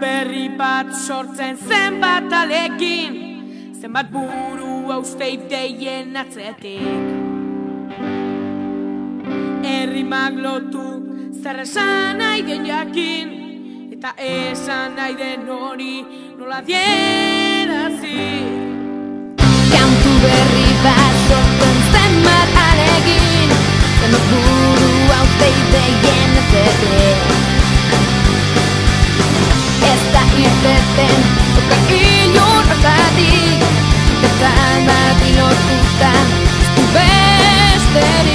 Berri bat sortzen zenbat alekin Zenbat buru hausteip deien atzetik. Errimak lotu zer esan nahi den jakin Eta esan nahi den hori nola dierazi Kantu berri bat sortzen irteten, oka ilun osatik Zertan bat ilotuta, ez du besterik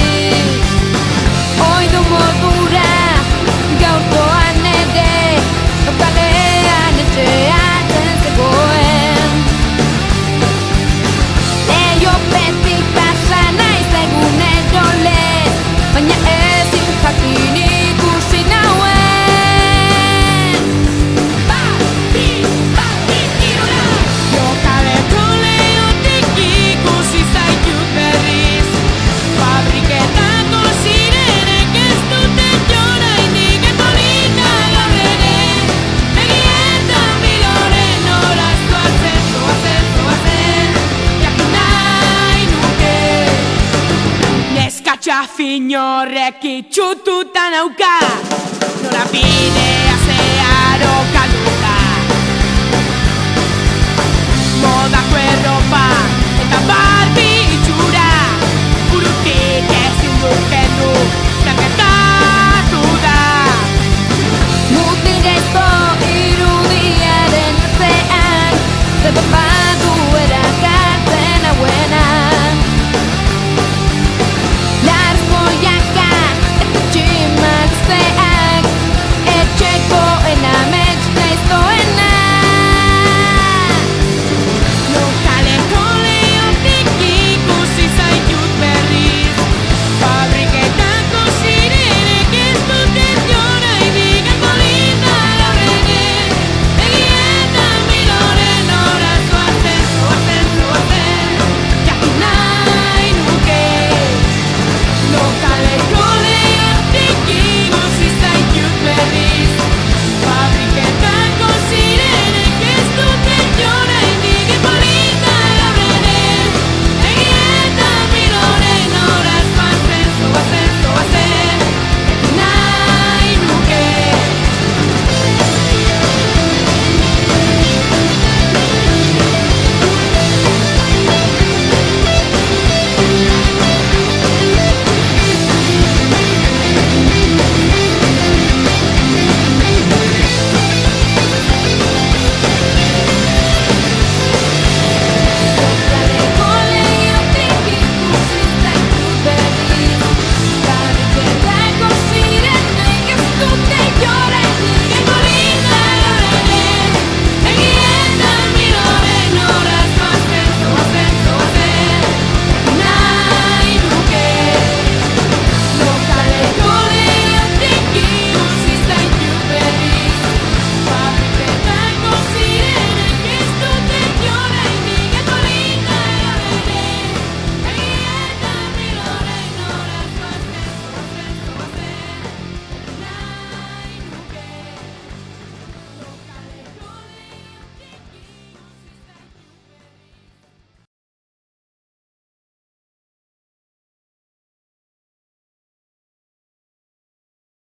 fin horrek itxututa nauka Nola bidea zeharo kaluta Moda